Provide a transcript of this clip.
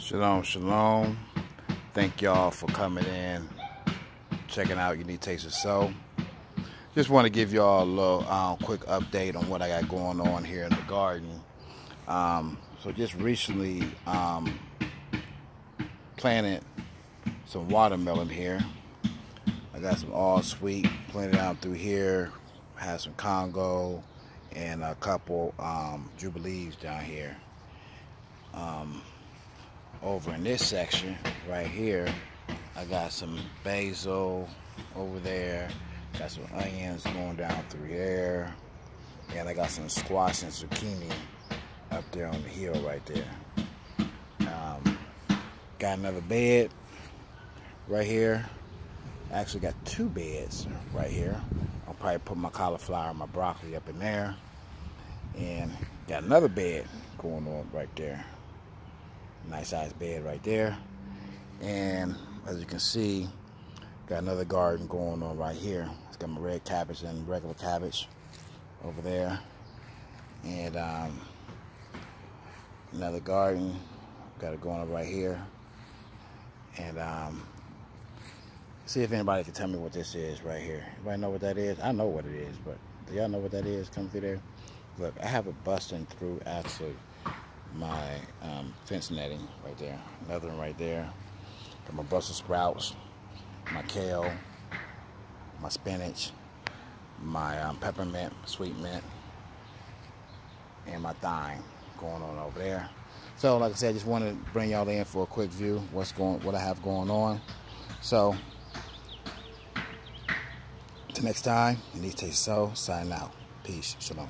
Shalom, shalom. Thank y'all for coming in, checking out Unique Taste of Soul. Just want to give y'all a little um, quick update on what I got going on here in the garden. Um, so just recently um, planted some watermelon here. I got some all sweet planted out through here. Had some Congo and a couple um, Jubilees down here. Over in this section right here, I got some basil over there. Got some onions going down through here. And I got some squash and zucchini up there on the hill right there. Um, got another bed right here. Actually got two beds right here. I'll probably put my cauliflower and my broccoli up in there. And got another bed going on right there. Nice sized bed right there. And as you can see, got another garden going on right here. It's got my red cabbage and regular cabbage over there. And um, another garden, got it going on right here. And um, see if anybody can tell me what this is right here. Anybody know what that is? I know what it is, but do y'all know what that is come through there? Look, I have a busting through actually my um, fence netting right there. Another one right there. Got my Brussels sprouts, my kale, my spinach, my um, peppermint, sweet mint, and my thyme going on over there. So, like I said, I just wanted to bring y'all in for a quick view what's going, what I have going on. So, until next time, need to say so. Sign out. Peace. Shalom.